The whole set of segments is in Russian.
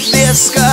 te.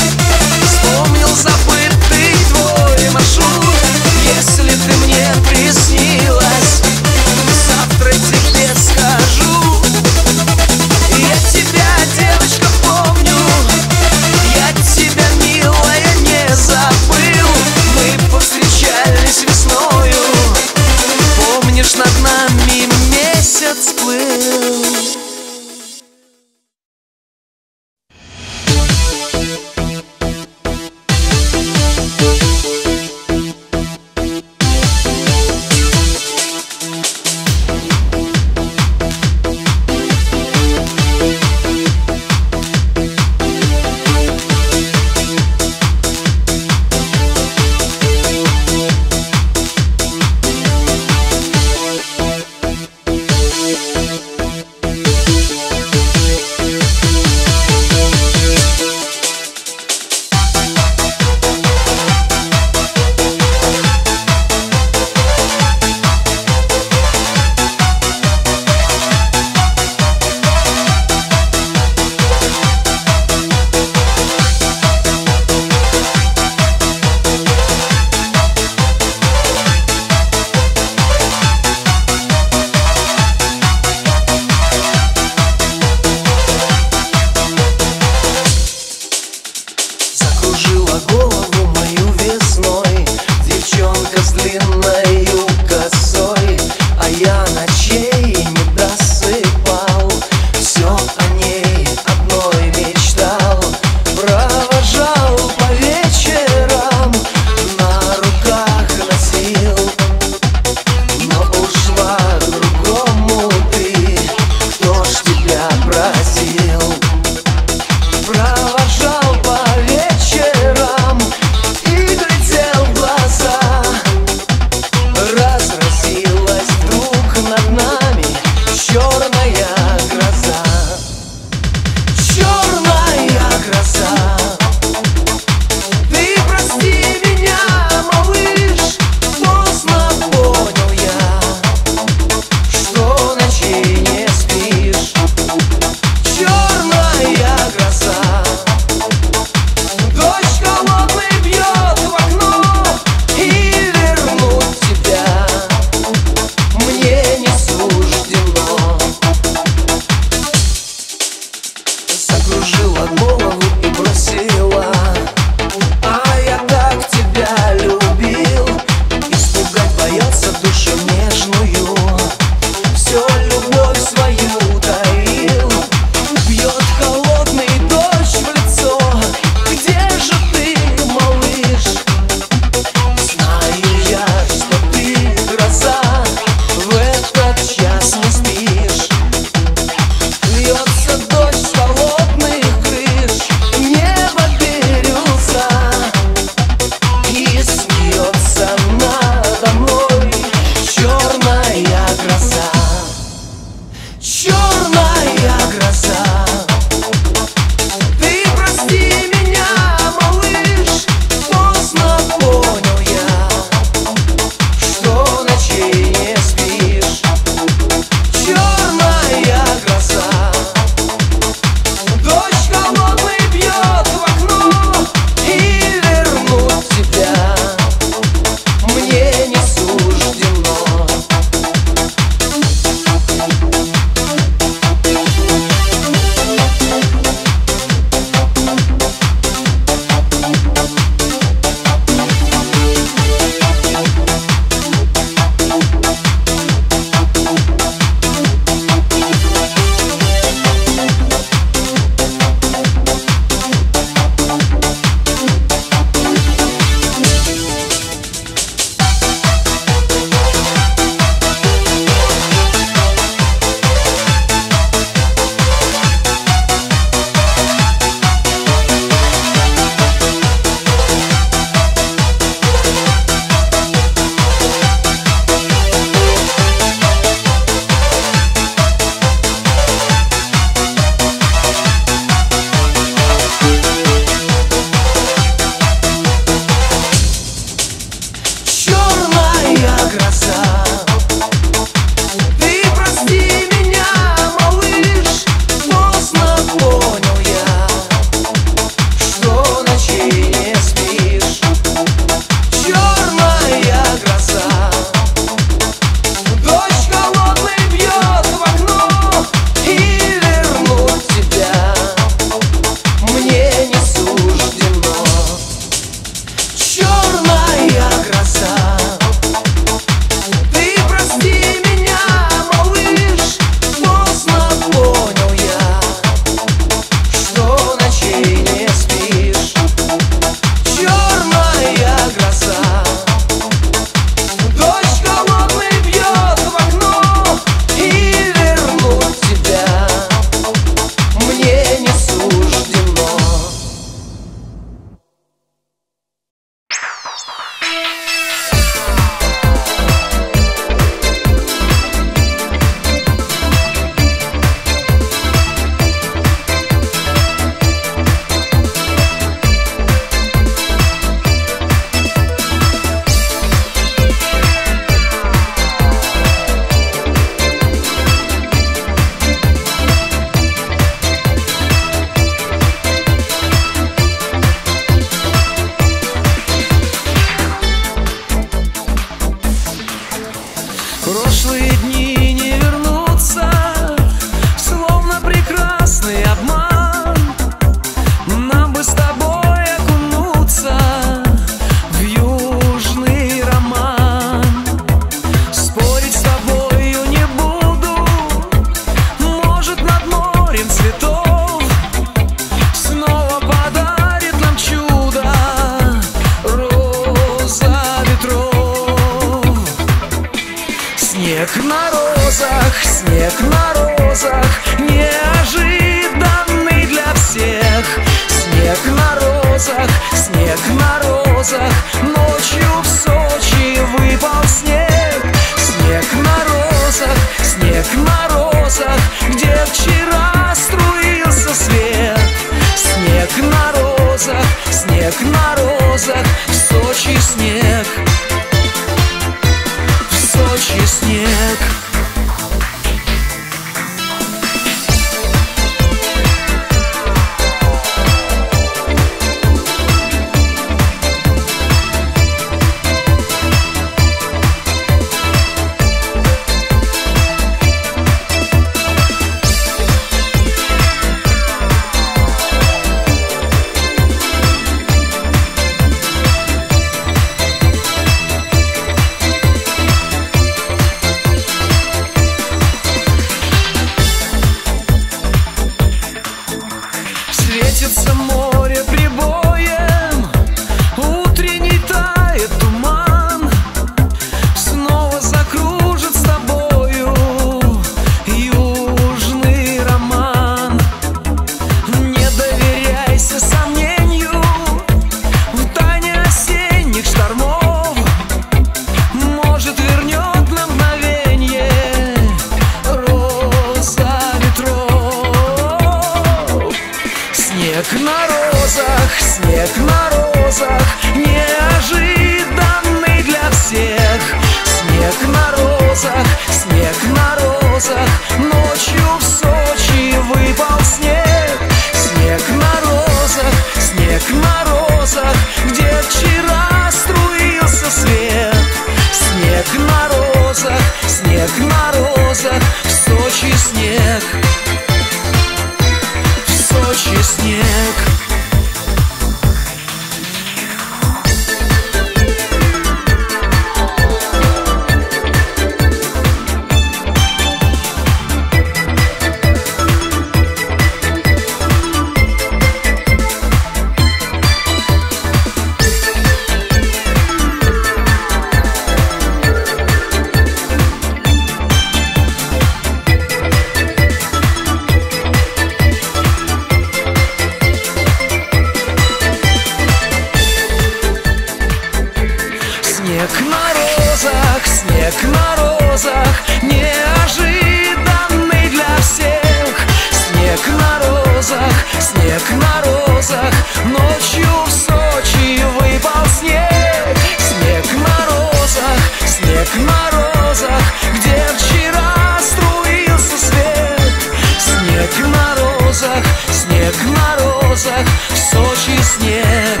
грозах, снег в морозах, в Сочи снег,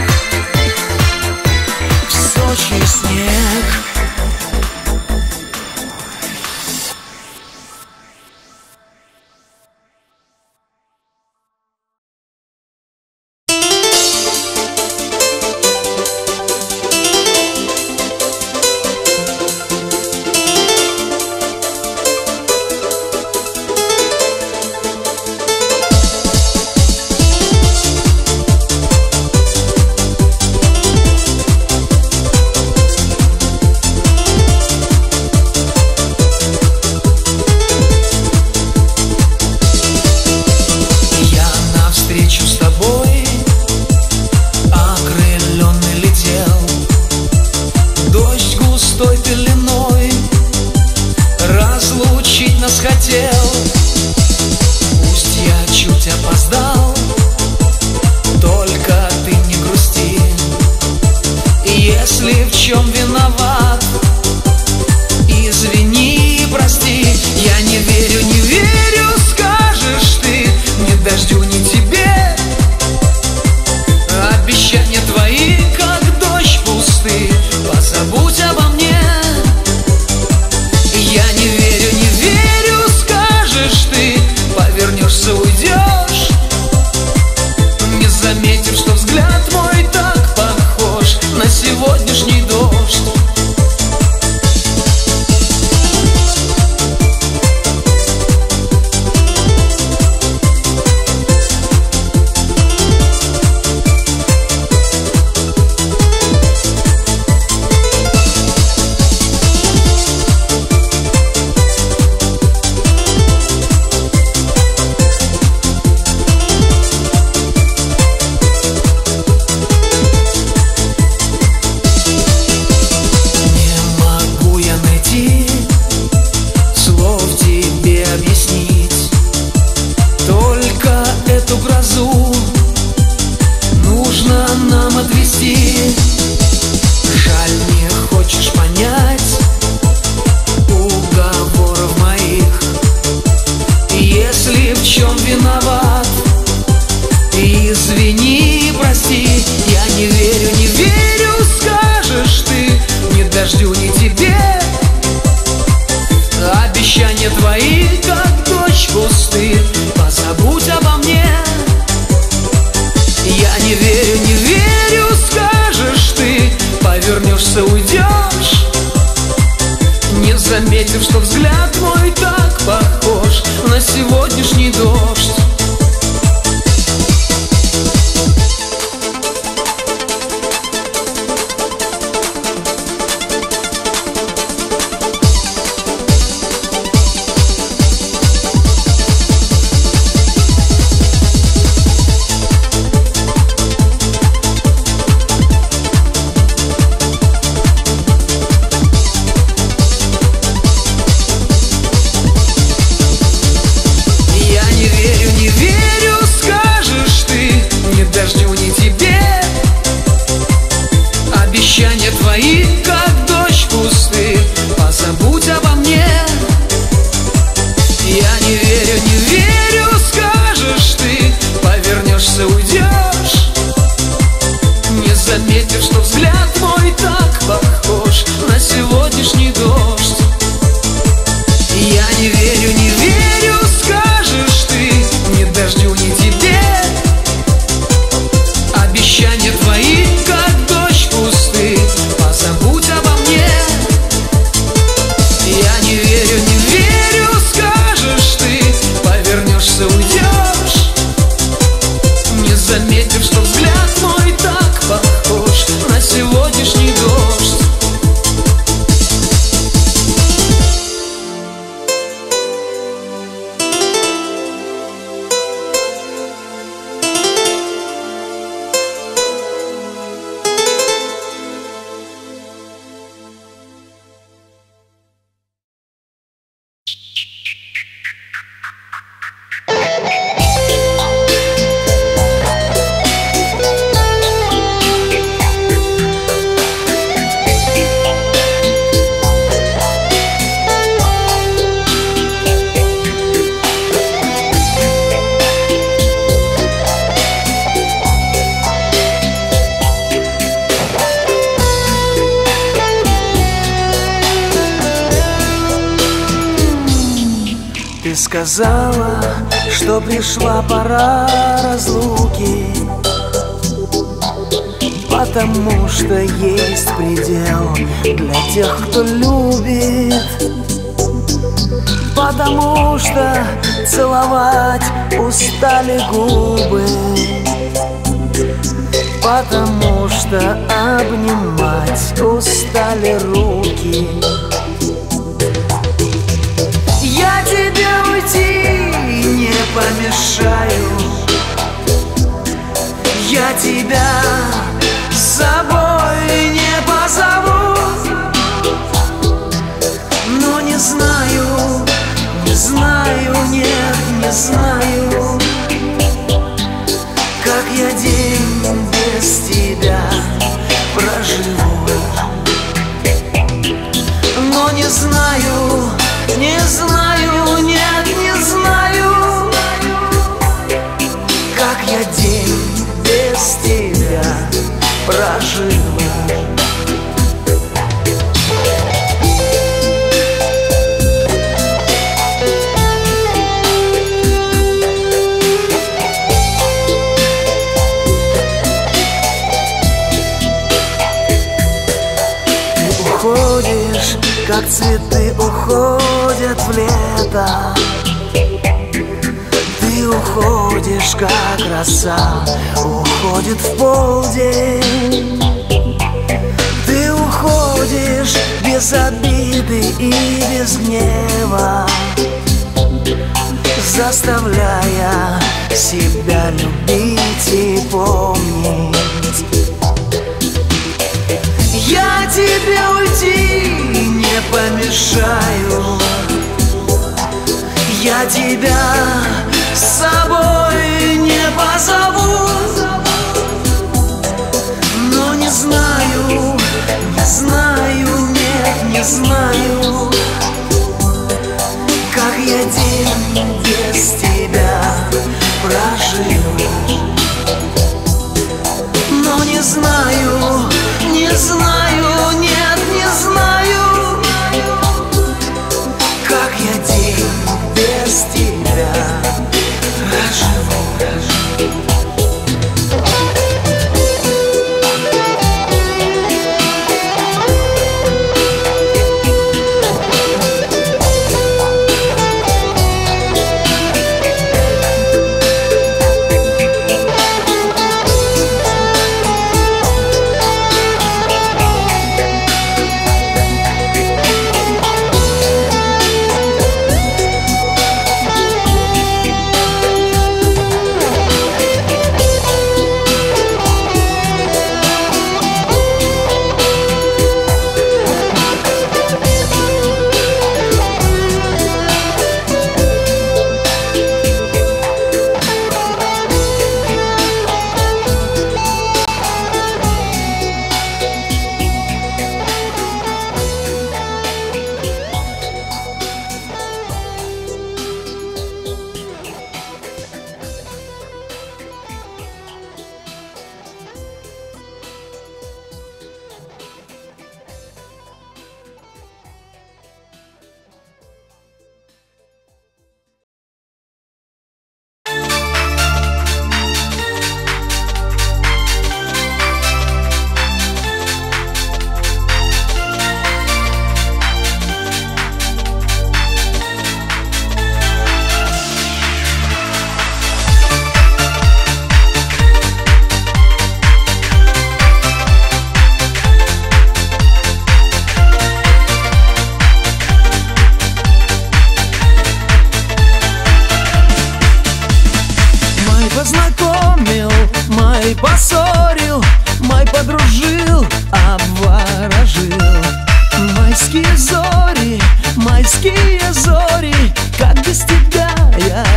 в Сочи снег. Сказала, что пришла пора разлуки. Потому что есть предел для тех, кто любит. Потому что целовать устали губы. Потому что обнимать устали руки помешаю. Я тебя с собой не позову. Но не знаю, не знаю, нет, не знаю Как я день без тебя проживу. Но не знаю, не знаю, лето. Ты уходишь, как роса уходит в полдень. Ты уходишь без обиды и без гнева Заставляя себя любить и помнить. Я тебе уйти не помешаю Я тебя с собой не позову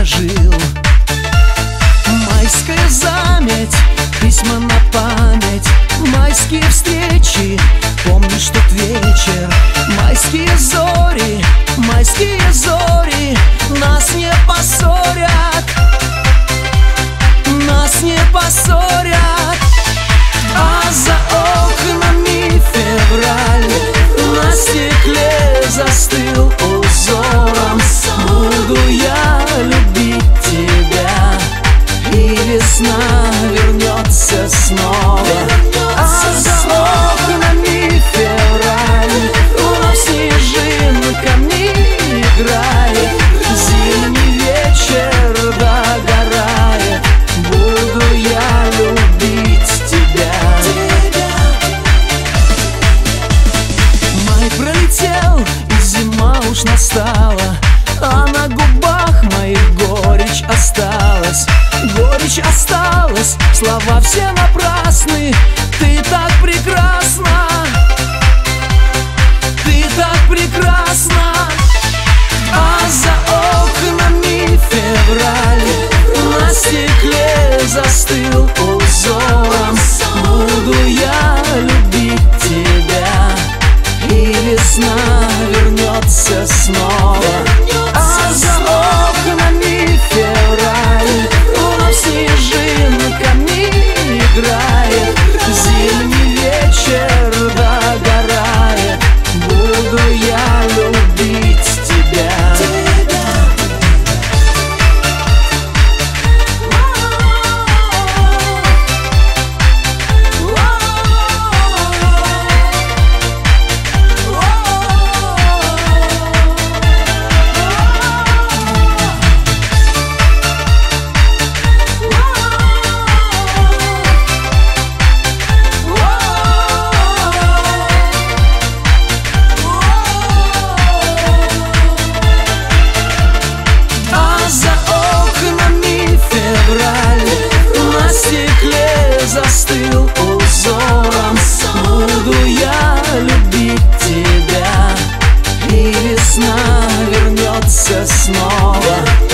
жил Майская заметь, письма на память Майские встречи, помнишь тот вечер Майские зори, майские зори. Нас не поздно вернется снова.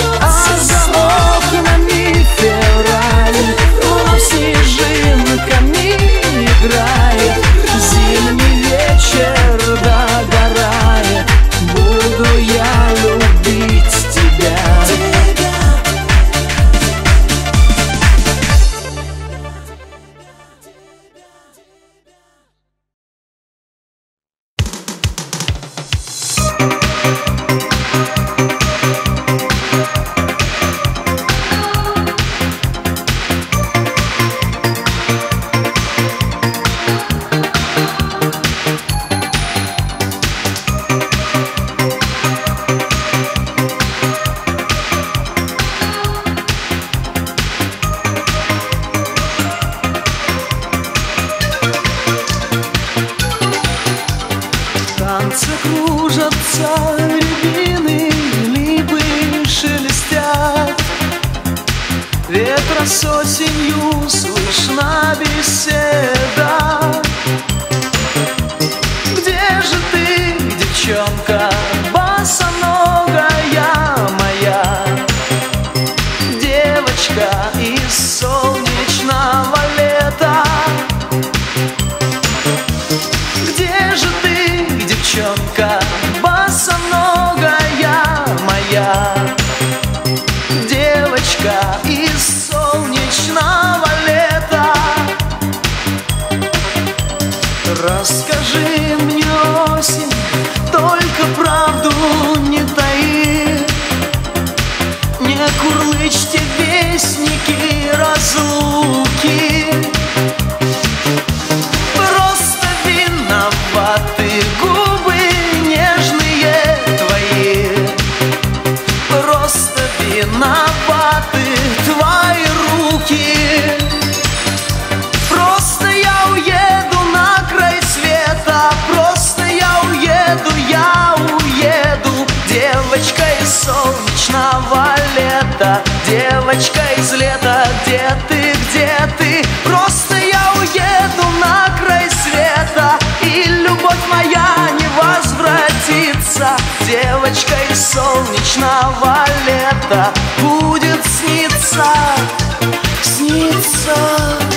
Девочка из солнечного лета Будет сниться, сниться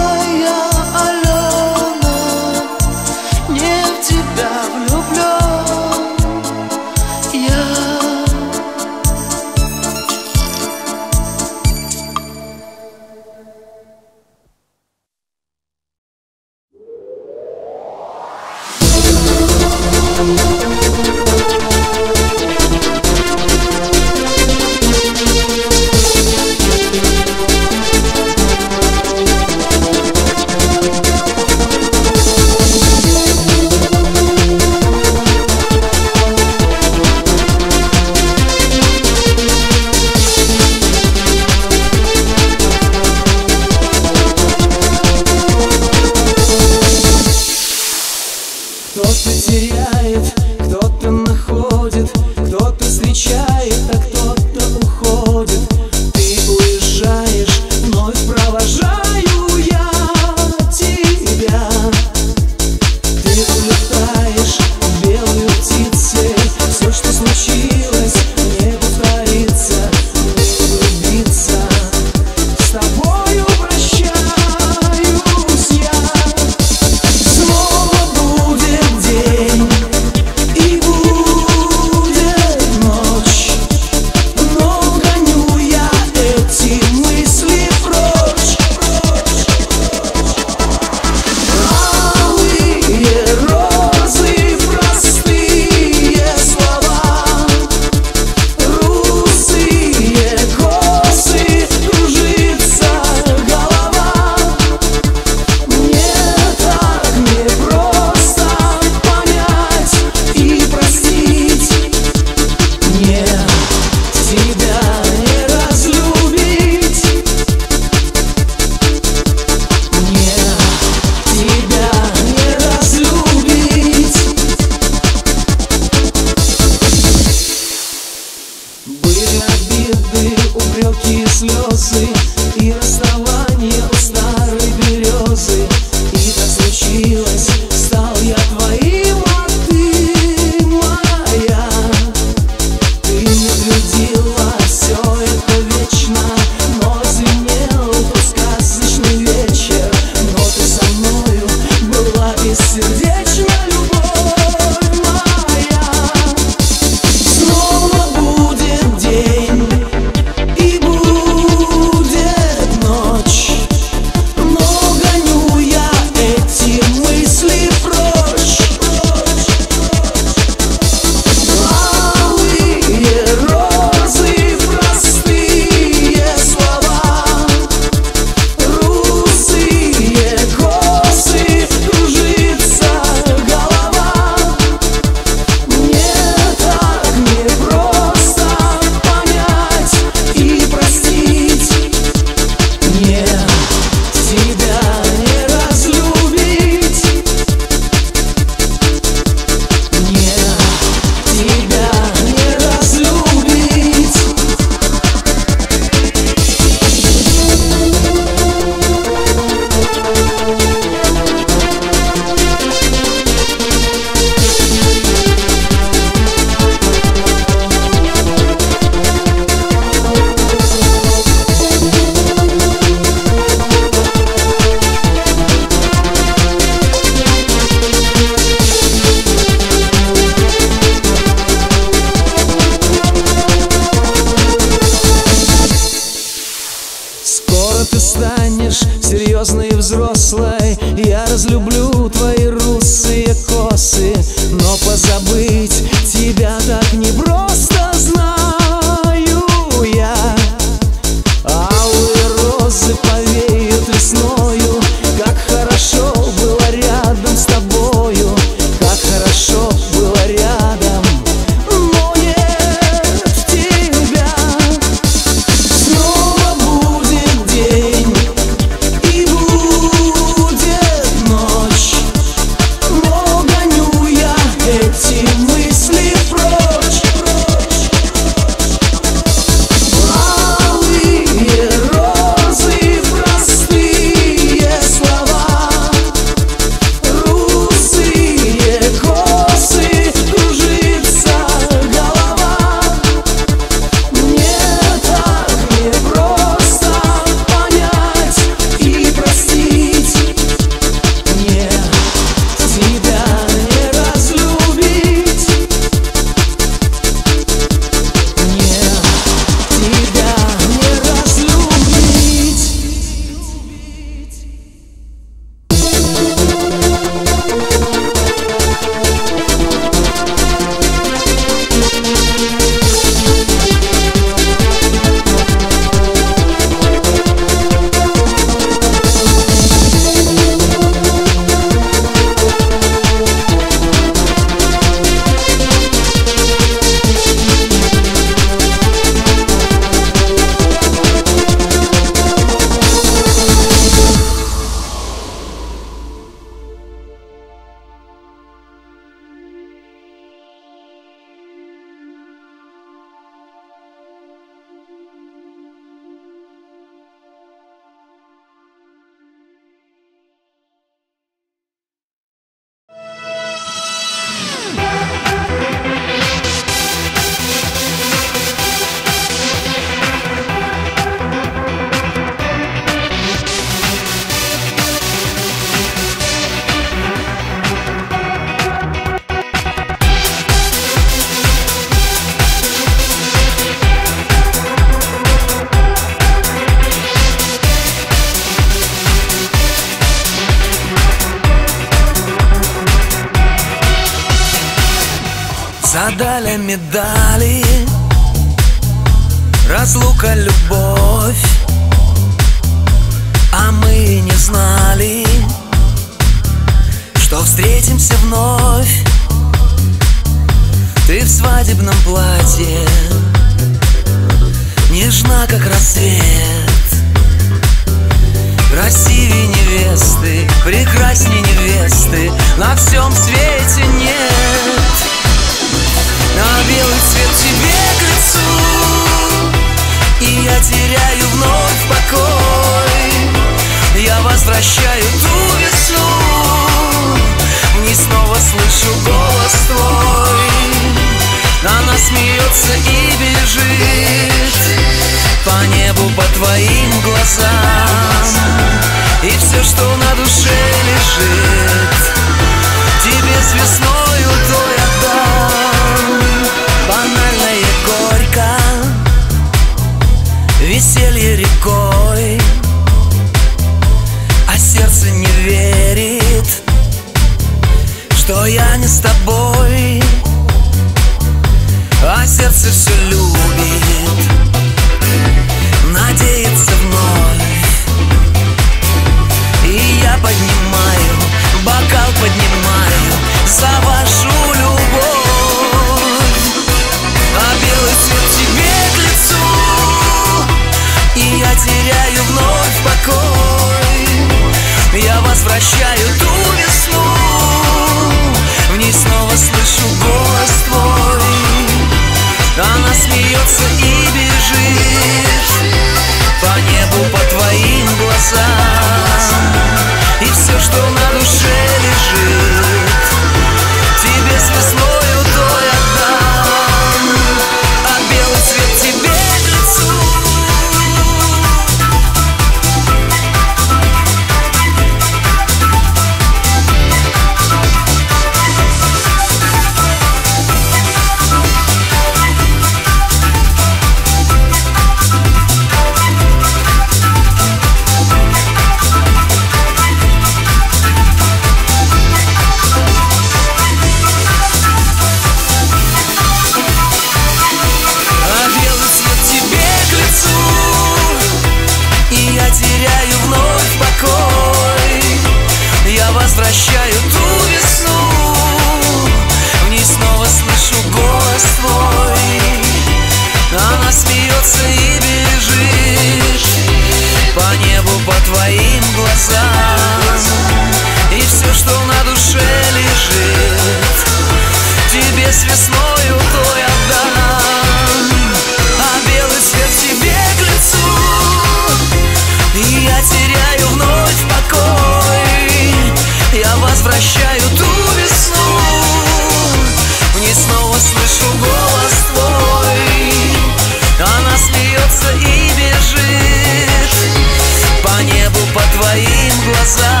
глаза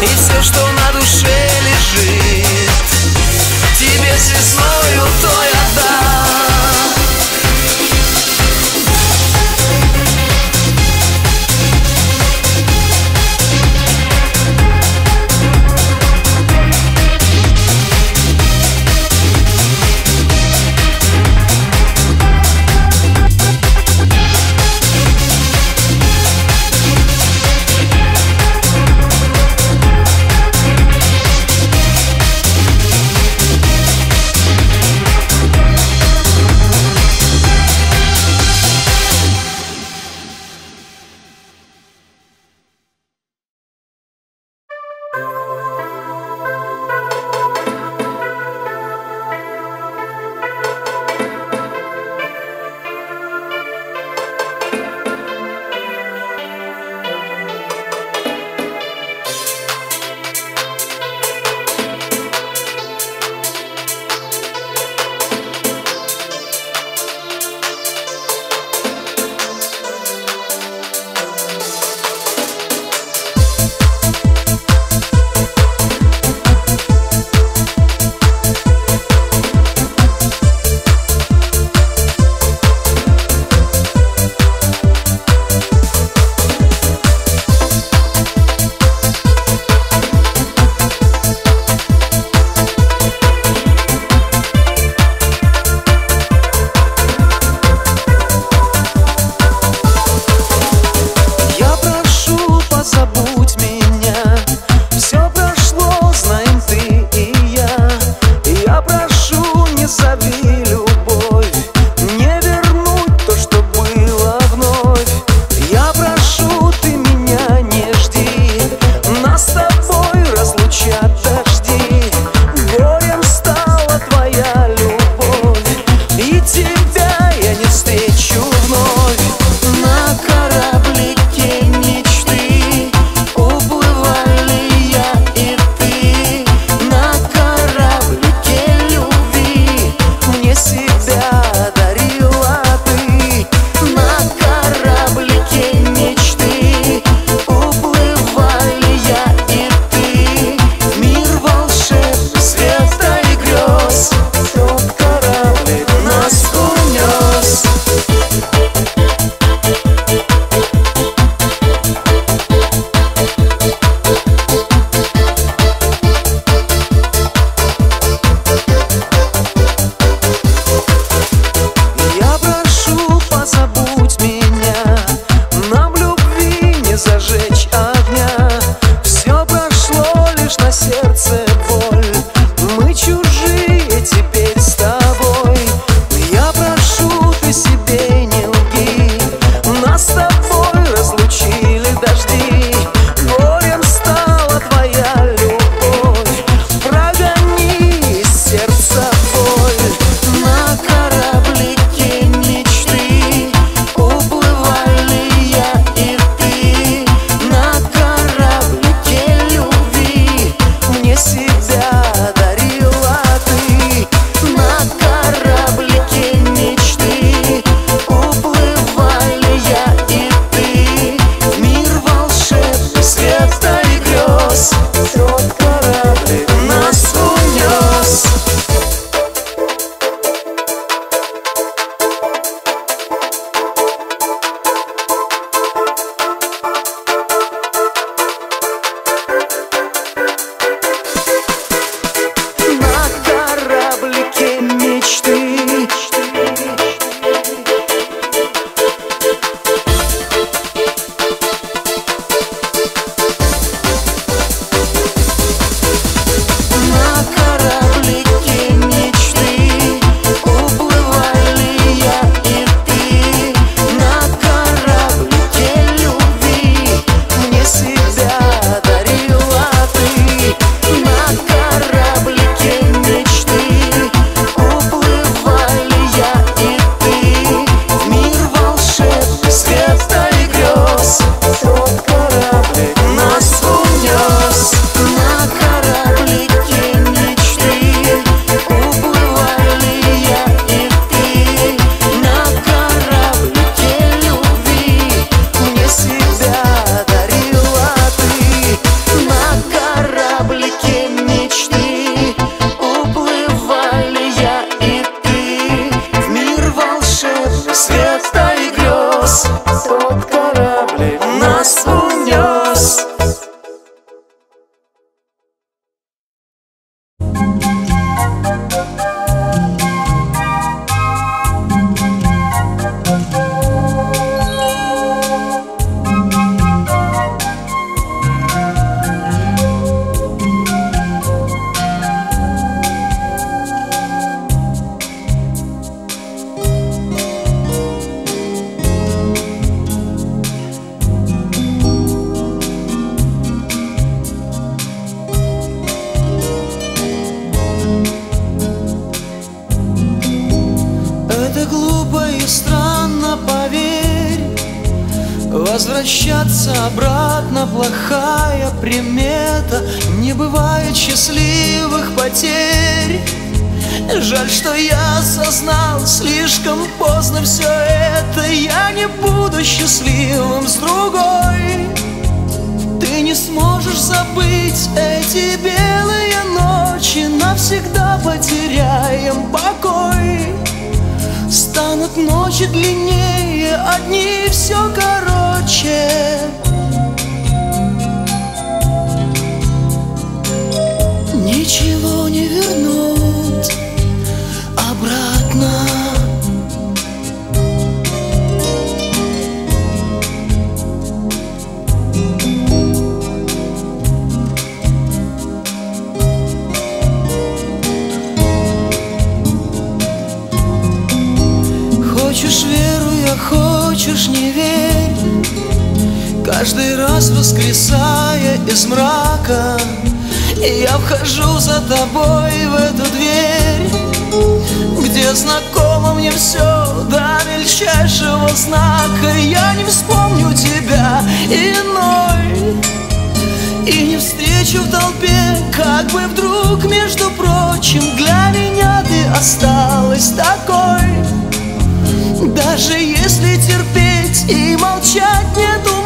И все, что на душе лежит Тебе связной утонет в толпе, как бы вдруг, между прочим, для меня ты осталась такой. Даже если терпеть и молчать не нету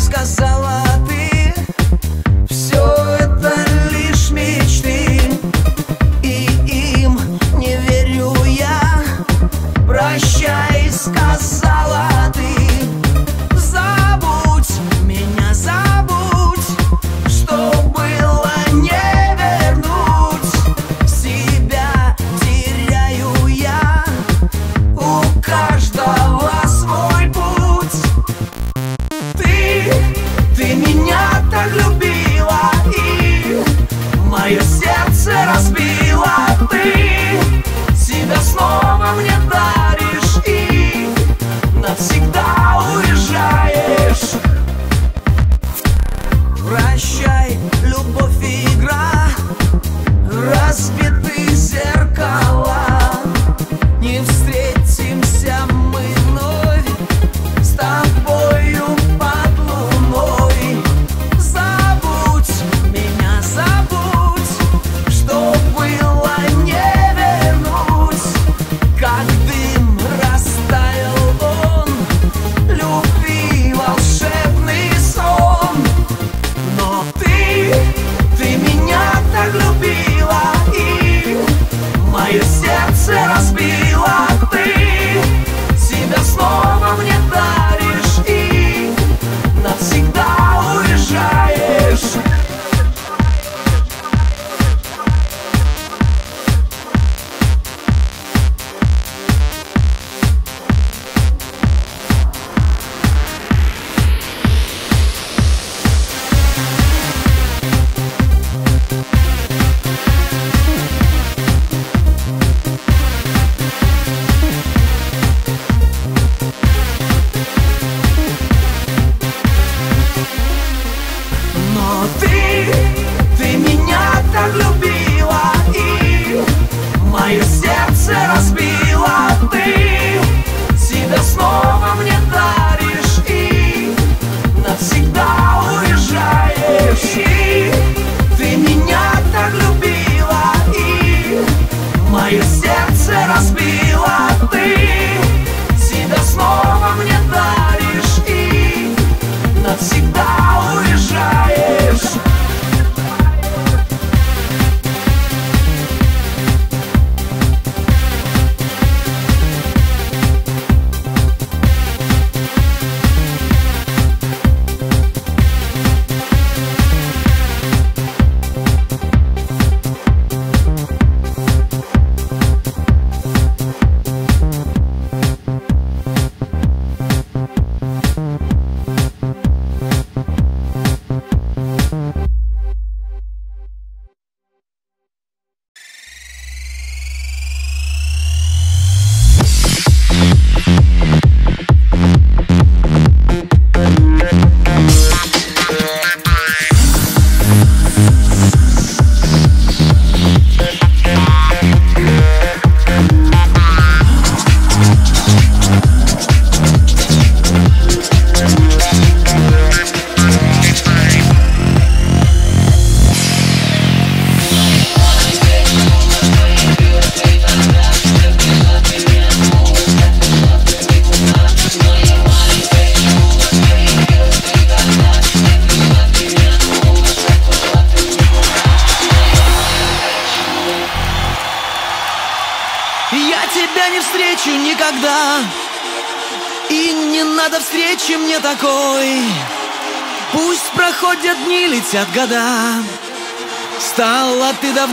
сказала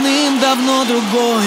давным-давно другой